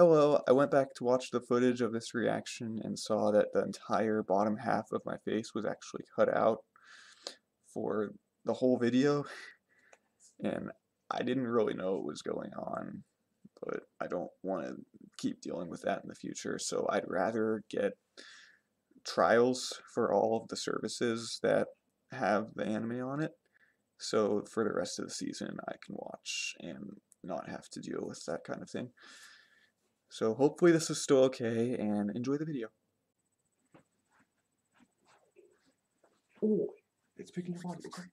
Hello, I went back to watch the footage of this reaction and saw that the entire bottom half of my face was actually cut out for the whole video, and I didn't really know what was going on, but I don't want to keep dealing with that in the future, so I'd rather get trials for all of the services that have the anime on it, so for the rest of the season I can watch and not have to deal with that kind of thing. So hopefully this is still okay and enjoy the video. Oh, it's picking up audio. Great.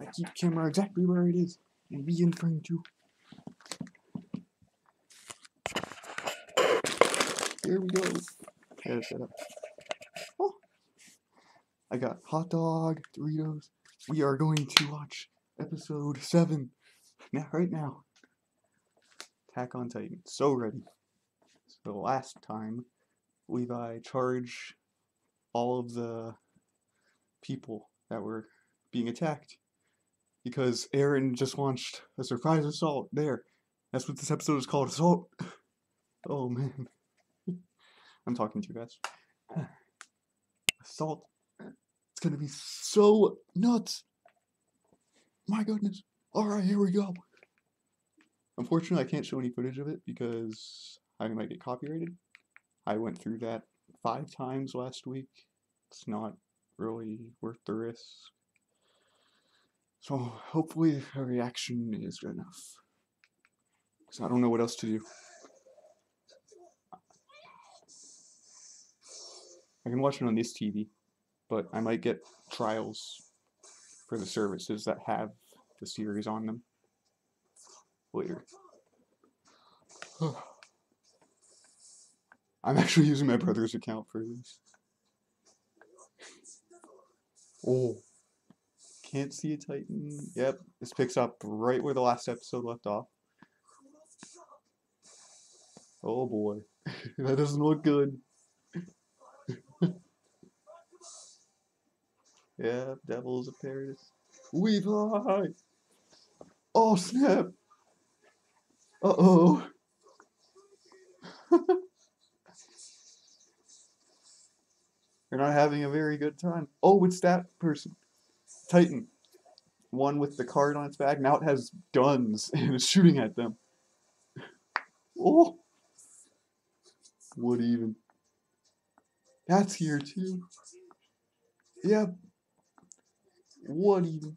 I keep camera exactly where it is and be in frame too. There we go. Gotta set up. Oh. I got hot dog, Doritos. We are going to watch episode 7 now right now. Attack on Titan. So ready. So the last time Levi charged all of the people that were being attacked because Eren just launched a surprise assault there. That's what this episode is called, assault. Oh man. I'm talking to too fast. Assault. It's gonna be so nuts. My goodness. Alright, here we go. Unfortunately, I can't show any footage of it because I might get copyrighted. I went through that five times last week. It's not really worth the risk. So hopefully a reaction is good enough. Because I don't know what else to do. I can watch it on this TV, but I might get trials for the services that have the series on them later. I'm actually using my brother's account for this. Oh. Can't see a Titan. Yep, this picks up right where the last episode left off. Oh boy. that doesn't look good. Yeah, Devils of Paradise. Levi! Oh snap! Uh oh. You're not having a very good time. Oh, it's that person. Titan. One with the card on its back. Now it has guns and is shooting at them. Oh. What even? That's here too. Yep. What even?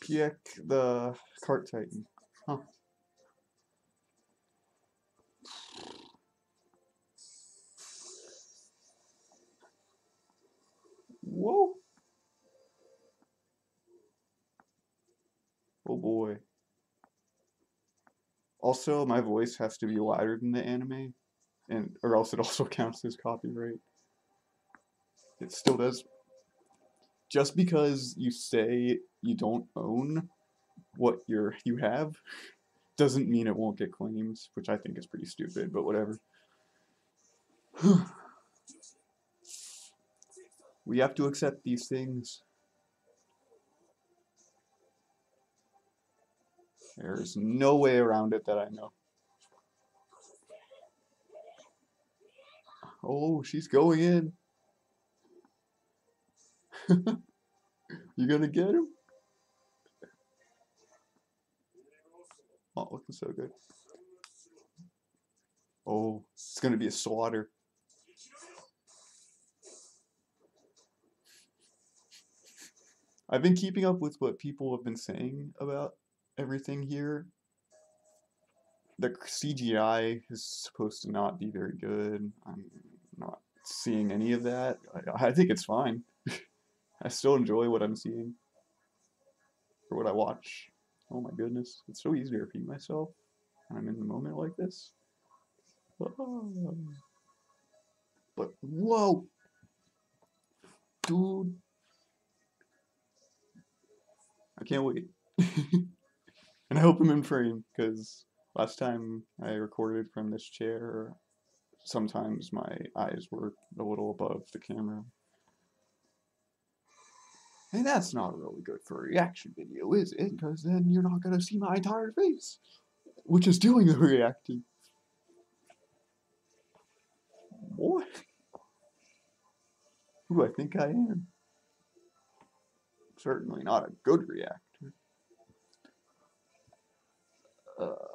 Pieck the cart titan. Huh. Whoa. Oh boy. Also, my voice has to be louder than the anime, and or else it also counts as copyright. It still does. Just because you say you don't own what you're you have doesn't mean it won't get claims, which I think is pretty stupid, but whatever. we have to accept these things. There's no way around it that I know. Oh, she's going in. you gonna get him? Oh, looking so good. Oh, it's gonna be a slaughter. I've been keeping up with what people have been saying about everything here. The CGI is supposed to not be very good. I'm not seeing any of that. I, I think it's fine. I still enjoy what I'm seeing. Or what I watch. Oh my goodness. It's so easy to repeat myself when I'm in the moment like this. Oh. But whoa! Dude. I can't wait. and I hope I'm in frame, because last time I recorded from this chair, sometimes my eyes were a little above the camera. And that's not really good for a reaction video, is it? Because then you're not going to see my entire face, which is doing the reacting. Boy. Who I think I am? Certainly not a good reactor. Uh,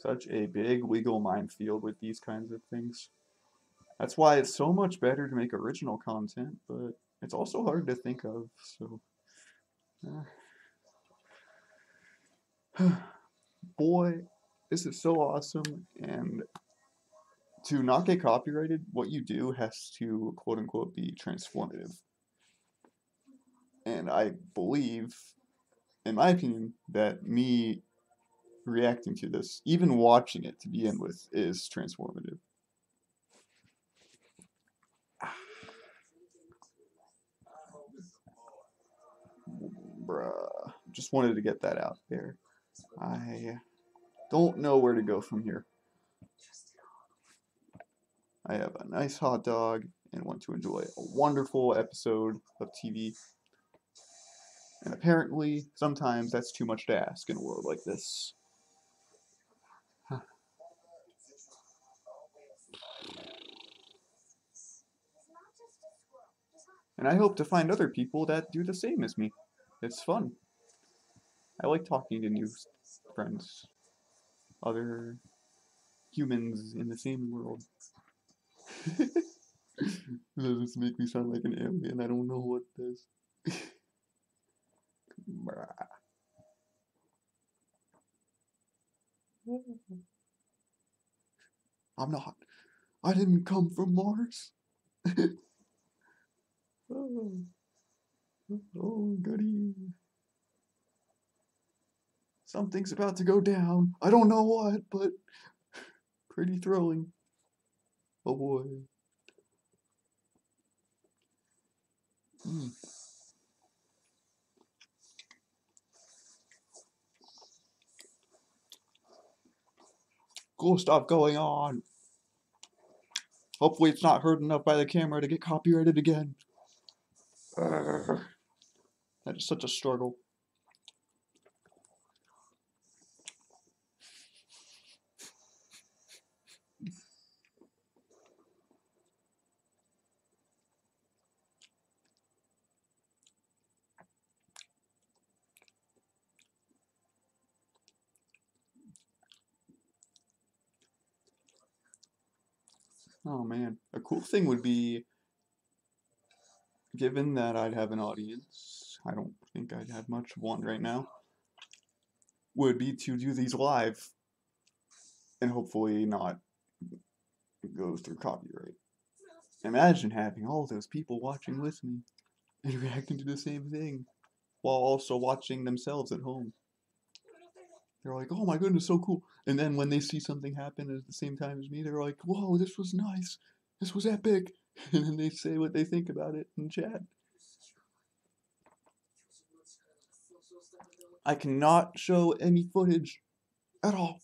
such a big legal minefield with these kinds of things. That's why it's so much better to make original content, but it's also hard to think of, so. Boy, this is so awesome, and to not get copyrighted, what you do has to quote unquote be transformative. And I believe, in my opinion, that me reacting to this, even watching it to begin with, is transformative. Bruh. Just wanted to get that out there. I don't know where to go from here. I have a nice hot dog and want to enjoy a wonderful episode of TV. And apparently, sometimes that's too much to ask in a world like this. And I hope to find other people that do the same as me. It's fun. I like talking to new friends. Other humans in the same world. Does this make me sound like an alien? I don't know what does. I'm not. I didn't come from Mars. oh. oh, goody. Something's about to go down. I don't know what, but pretty thrilling. Oh boy. Mm. Cool stuff going on. Hopefully it's not heard enough by the camera to get copyrighted again. That is such a struggle. Oh man, a cool thing would be, given that I'd have an audience, I don't think I'd have much of one right now, would be to do these live and hopefully not go through copyright. Imagine having all those people watching with me and reacting to the same thing while also watching themselves at home. They're like, oh my goodness, so cool. And then when they see something happen at the same time as me, they're like, whoa, this was nice. This was epic. And then they say what they think about it in chat. I cannot show any footage at all.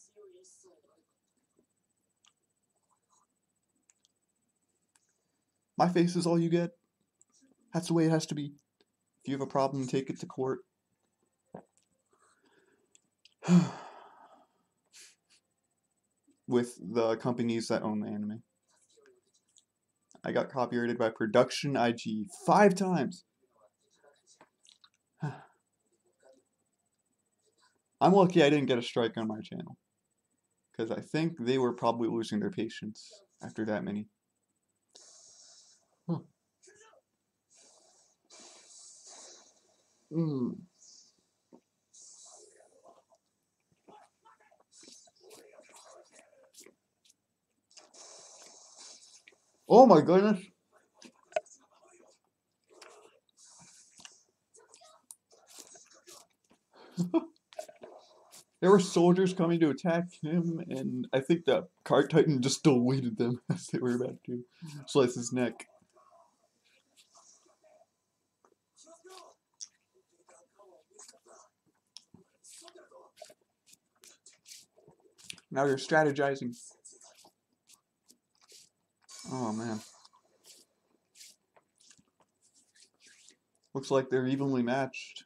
My face is all you get. That's the way it has to be. If you have a problem, take it to court. with the companies that own the anime. I got copyrighted by Production IG five times. I'm lucky I didn't get a strike on my channel. Because I think they were probably losing their patience after that many. Huh. Mm. Oh my goodness. there were soldiers coming to attack him, and I think the cart titan just waited them as they were about to slice his neck. Now you're strategizing. Oh man. Looks like they're evenly matched.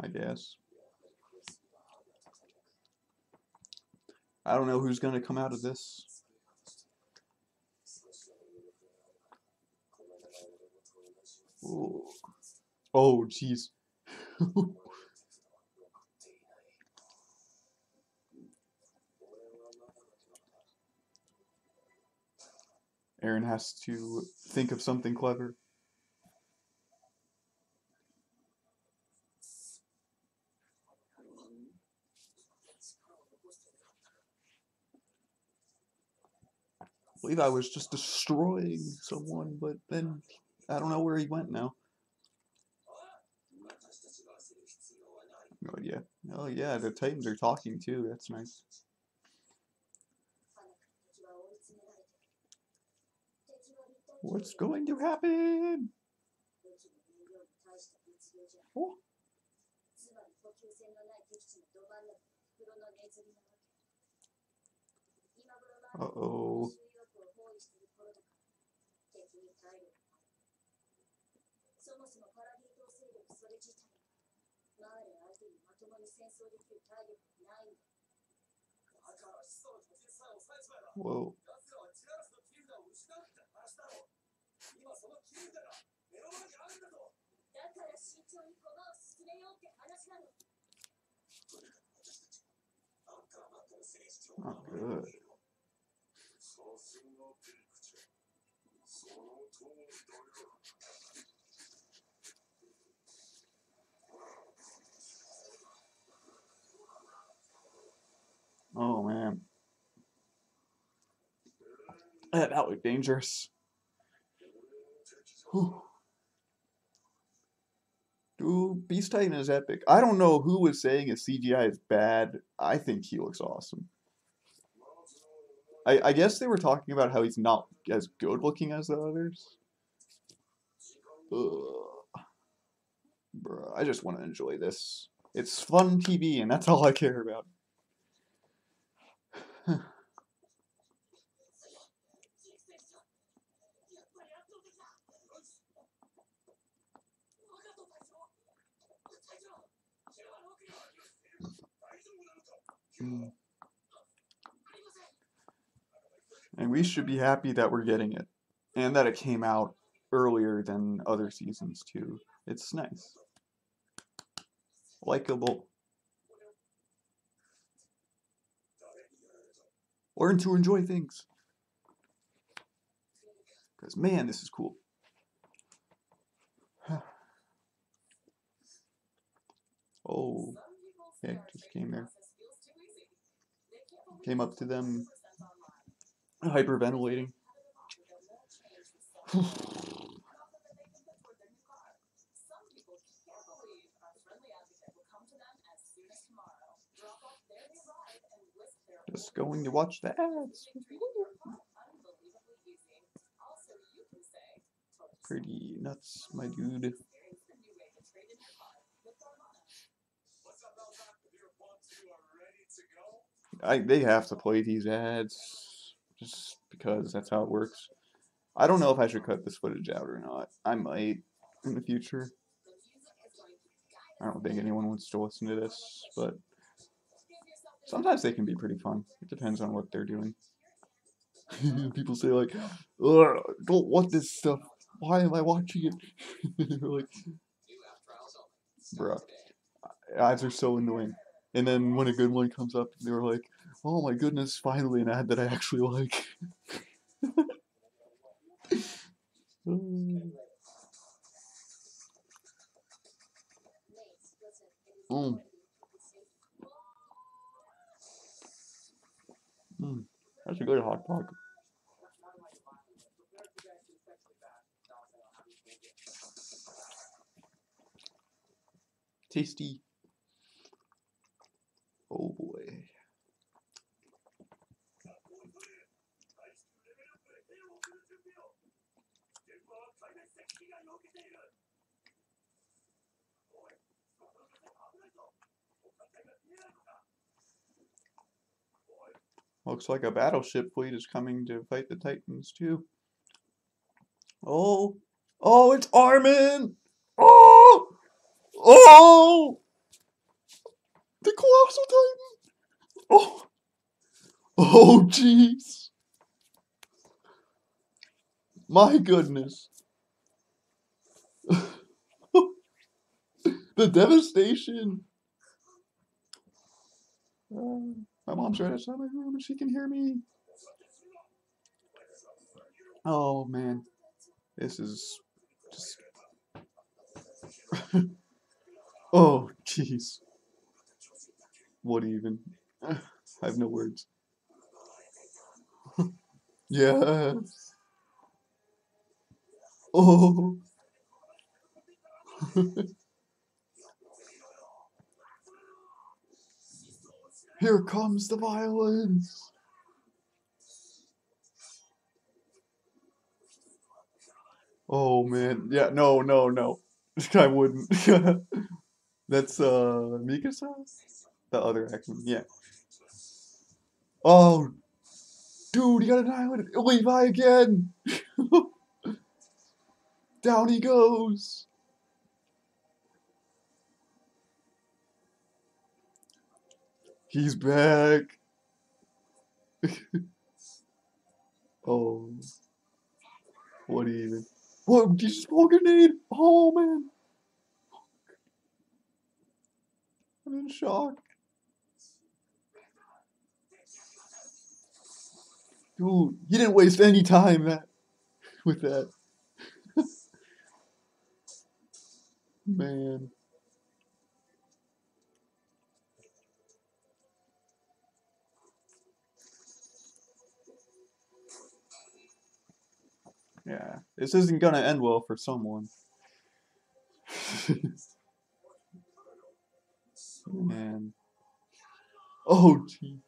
I guess. I don't know who's going to come out of this. Ooh. Oh, jeez. Eren has to think of something clever. I believe I was just destroying someone, but then I don't know where he went now. Oh yeah. Oh yeah, the Titans are talking too. That's nice. What's going to happen? Oh. Uh-oh. Whoa. Not good. Oh man. That, that looked dangerous. Dude, Beast Titan is epic. I don't know who was saying his CGI is bad. I think he looks awesome. I, I guess they were talking about how he's not as good looking as the others. Bruh, I just want to enjoy this. It's fun TV, and that's all I care about. Hmm. And we should be happy that we're getting it. And that it came out earlier than other seasons, too. It's nice. Likeable. Learn to enjoy things. Because, man, this is cool. oh, heck, just came there. Came up to them hyperventilating. Just going to watch the ads. Pretty nuts, my dude. I they have to play these ads just because that's how it works. I don't know if I should cut this footage out or not. I might in the future. I don't think anyone wants to listen to this, but sometimes they can be pretty fun. It depends on what they're doing. People say like, "Don't want this stuff. Why am I watching it?" like, bruh, ads are so annoying. And then when a good one comes up, they were like, "Oh my goodness, finally an ad that I actually like." mm. Mm. That's a good hot dog. Tasty. Oh boy. Looks like a battleship fleet is coming to fight the Titans too. Oh, oh, it's Armin! Oh, oh, the colossal Titan! Oh, oh, jeez! My goodness! the devastation! Uh, my mom's right outside my room and she can hear me. Oh man, this is just. oh jeez. What even? I have no words. yes. Oh. Here comes the violence. Oh man, yeah, no, no, no. I wouldn't. That's uh Mikasa? The other X-Men, yeah. Oh, dude, he got annihilated. Levi again. Down he goes. He's back. oh. What even? What? Did you small grenade? Oh, man. I'm in shock. Dude, you didn't waste any time that with that. Man. Yeah, this isn't gonna end well for someone. Man. Oh, gee.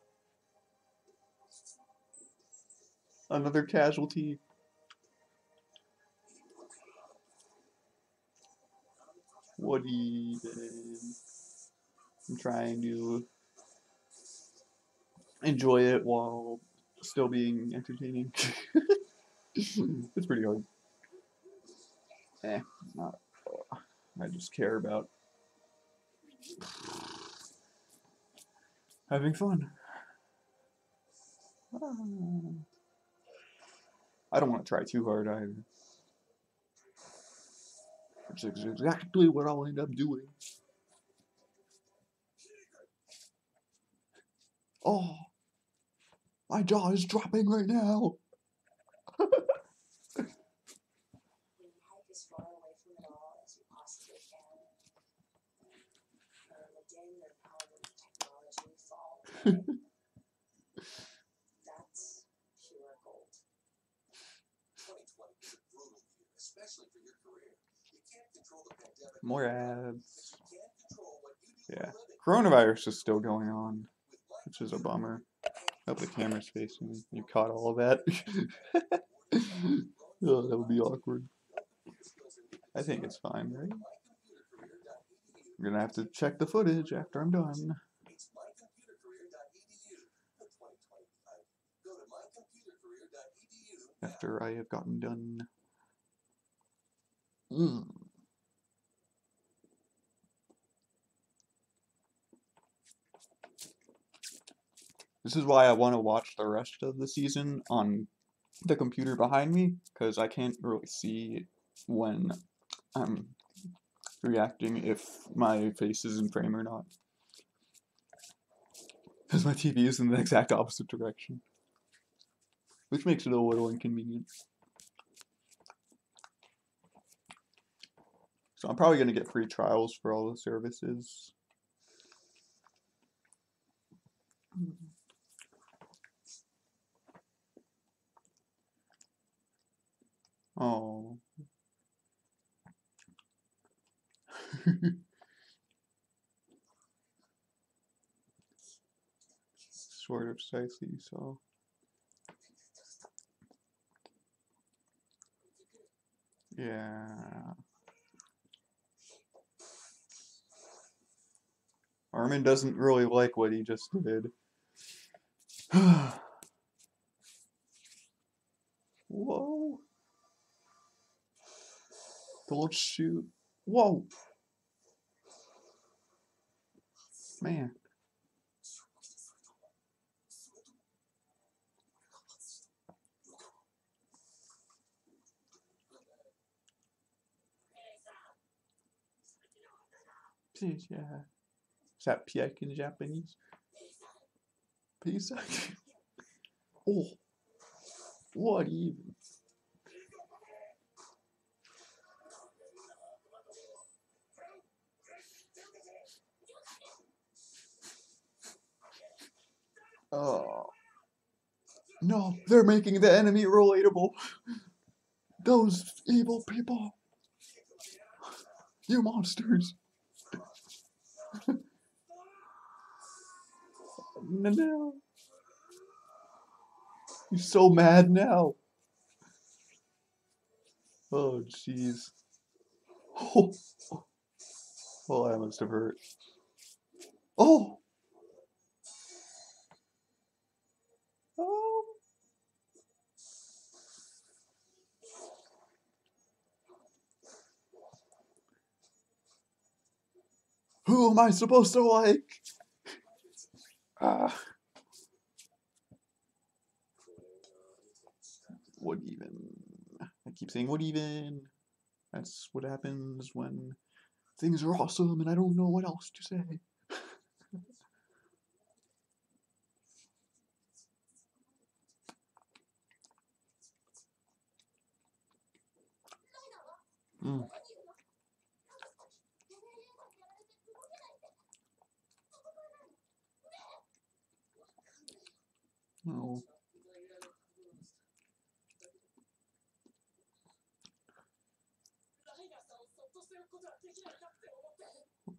Another casualty. What even? I'm trying to enjoy it while still being entertaining. it's pretty hard. Eh, not. Uh, I just care about having fun. Ah. I don't want to try too hard either. Which is exactly what I'll end up doing. Oh, my jaw is dropping right now. as far away from it all as you possibly can. And the day that power of technology fall away, that's pure gold. 2020 was a brutal year, especially for your career. You can't control the pandemic. More ads. You can't control what you do Yeah. Coronavirus is still going on, which is a bummer. Hope the camera's facing me. You caught all of that. oh, that would be awkward. I think it's fine, right? I'm gonna have to check the footage after I'm done. It's mycomputercareer.edu for 2025. Go to mycomputercareer.edu now. After I have gotten done. Mm. This is why I want to watch the rest of the season on the computer behind me, because I can't really see when I'm reacting if my face is in frame or not. Because my TV is in the exact opposite direction. Which makes it a little inconvenient. So I'm probably going to get free trials for all the services. Oh. sort of precisely so. Yeah. Armin doesn't really like what he just did. Whoa. Don't shoot. Whoa. Man. Yeah. That Pieck in Japanese? Peace. oh. What even? Oh. No, they're making the enemy relatable. Those evil people. You monsters. no. He's so mad now. Oh, jeez. Oh. oh, that must have hurt. Oh! Oh! Who am I supposed to like? Ah. What even? I keep saying what even? That's what happens when things are awesome and I don't know what else to say. Mm. No.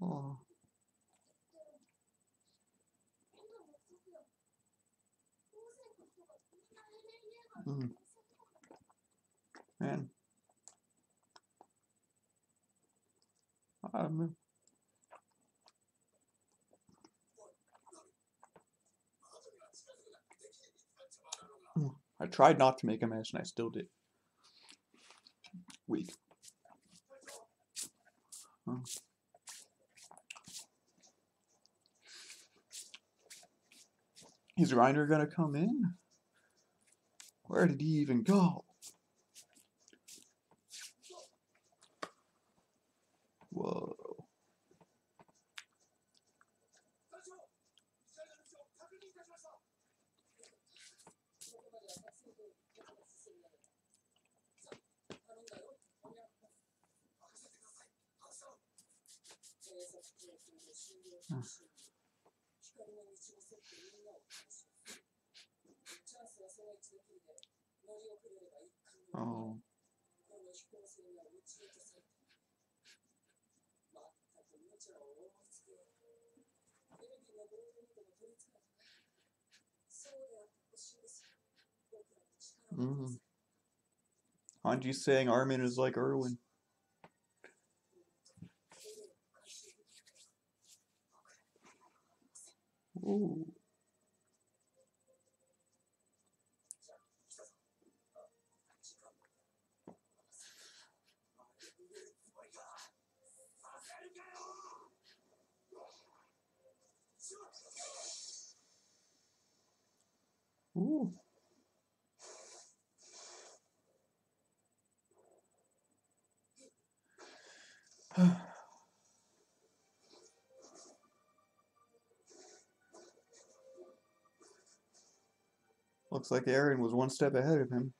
Oh. Mm. Man. Um, mm, I tried not to make a mess and I still did. Weak. Is Reiner gonna come in? Where did he even go? Whoa. Hmm. Oh. Mm. Hanji's saying Armin is like Erwin. Ooh. Looks like Eren was one step ahead of him.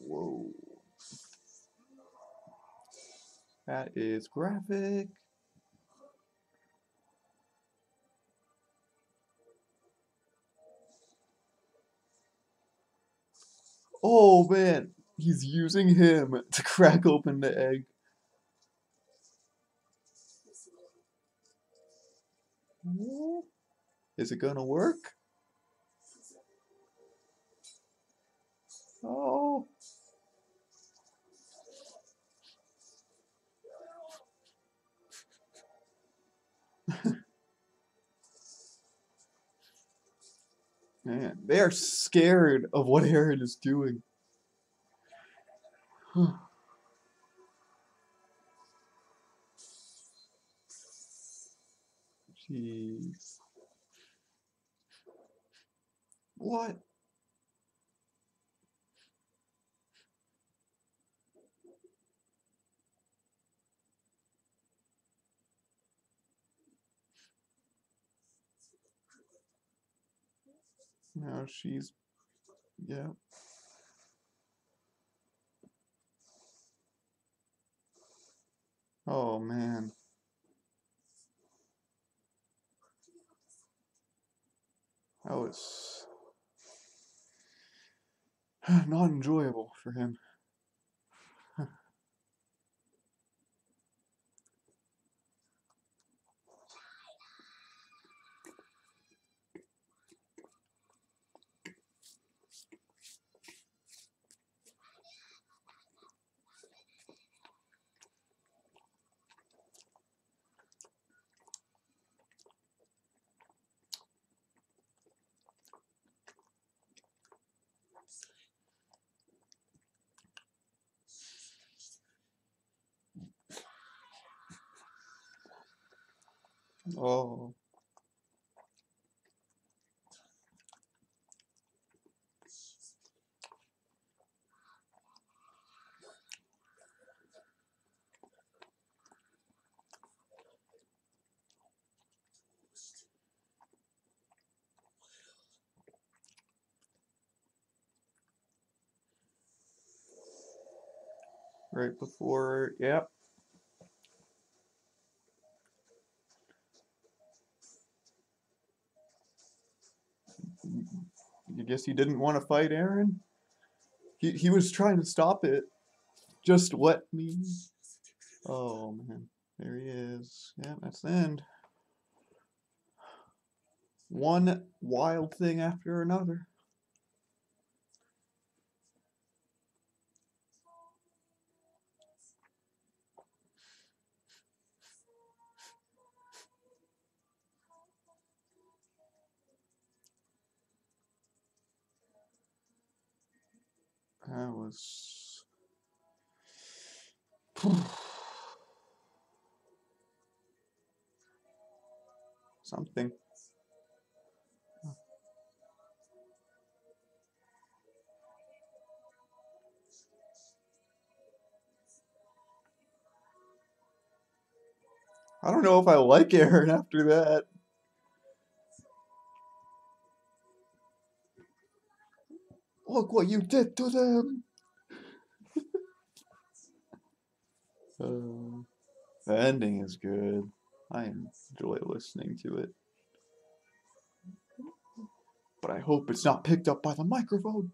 Whoa. That is graphic. Oh man, he's using him to crack open the egg. Is it gonna work? Oh. Man, they are scared of what Eren is doing. Jeez. What? Now she's, yeah. Oh man. That was not enjoyable for him. Oh. Right before, yep. He didn't want to fight Eren? He he was trying to stop it. Just let me. Oh man. There he is. Yeah, that's the end. One wild thing after another. That was. Something. I don't know if I like Eren after that. Look what you did to them. The ending is good. I enjoy listening to it. But I hope it's not picked up by the microphone.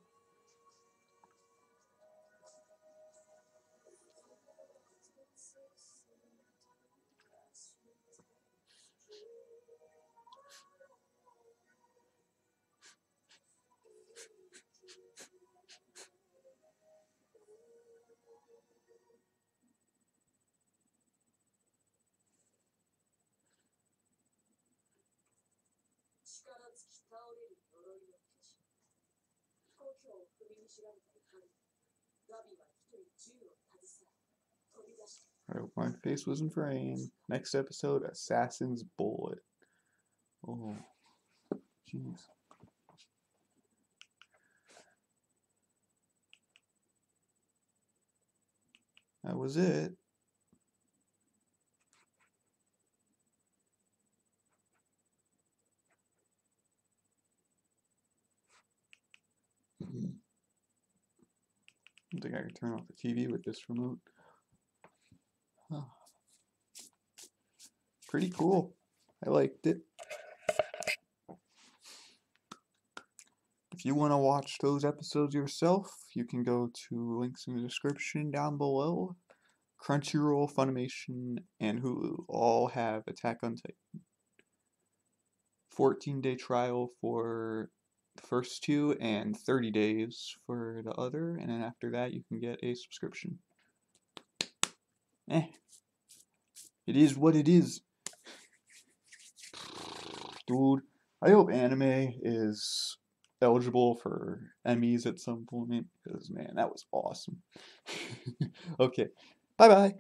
My face was in frame. Next episode, Assassin's Bullet. Oh, jeez. That was it. Think I can turn off the TV with this remote. Huh. Pretty cool. I liked it. If you want to watch those episodes yourself, you can go to links in the description down below. Crunchyroll, Funimation, and Hulu all have Attack on Titan. 14 day trial for the first two and 30 days for the other, and then after that, you can get a subscription. Eh. It is what it is. Dude, I hope anime is eligible for Emmys at some point because man, that was awesome. okay, bye bye.